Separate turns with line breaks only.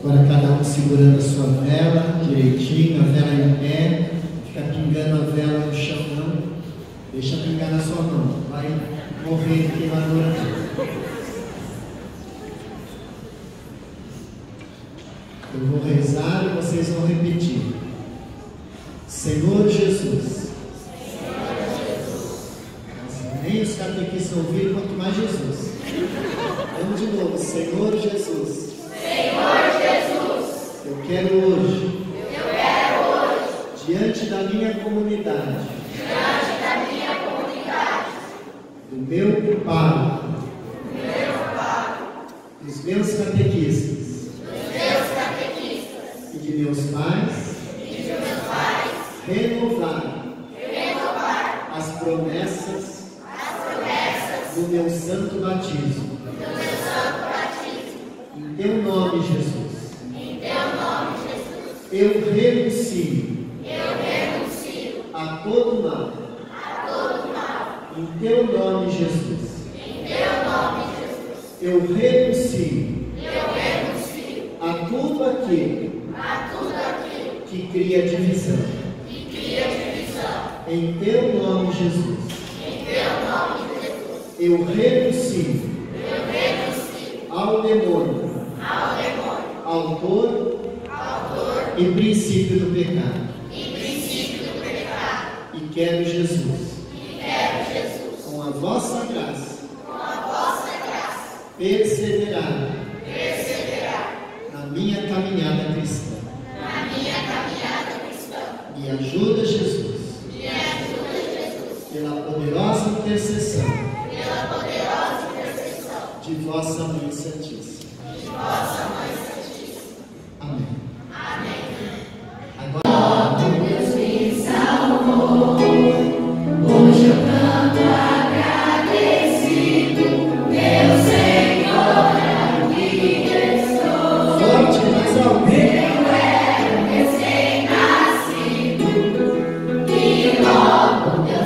Agora cada um segurando a sua vela direitinho, a vela em pé. Fica pingando a vela no chão, não. Deixa pingar na sua mão. Vai morrer queimadura. Eu vou rezar e vocês vão repetir. Senhor Jesus. Nem os catequistas ouviram, quanto mais Jesus. Vamos de novo. Senhor Jesus. Quero hoje. Eu quero hoje. Diante da minha comunidade. Diante da minha comunidade. Do meu pai. Do meu. Dos meus catequistas. Dos meus catequistas. E de meus pais. E de meus pais. Renovar. Renovar. As promessas. As promessas. Do meu santo batismo. Do meu santo batismo. Em teu nome, Jesus. Eu renuncio. Eu renuncio. A todo mal. A todo mal. Em teu nome, Jesus. Em teu nome, Jesus. Eu renuncio. Eu renuncio. A tudo aquilo. A tudo aquilo. Que cria divisão. Que cria divisão. Em teu nome, Jesus. Em teu nome, Jesus. Eu renuncio. Quero Jesus. E quero Jesus. Com a vossa graça. Com a vossa graça. Perseverar. Perseverar. Na minha caminhada cristã. Na minha caminhada cristã. Me ajuda, Jesus. Me ajuda, Jesus. Pela poderosa intercessão. Pela poderosa intercessão. De vossa Mãe Santíssima. De vossa Mãe Santíssima.
Aún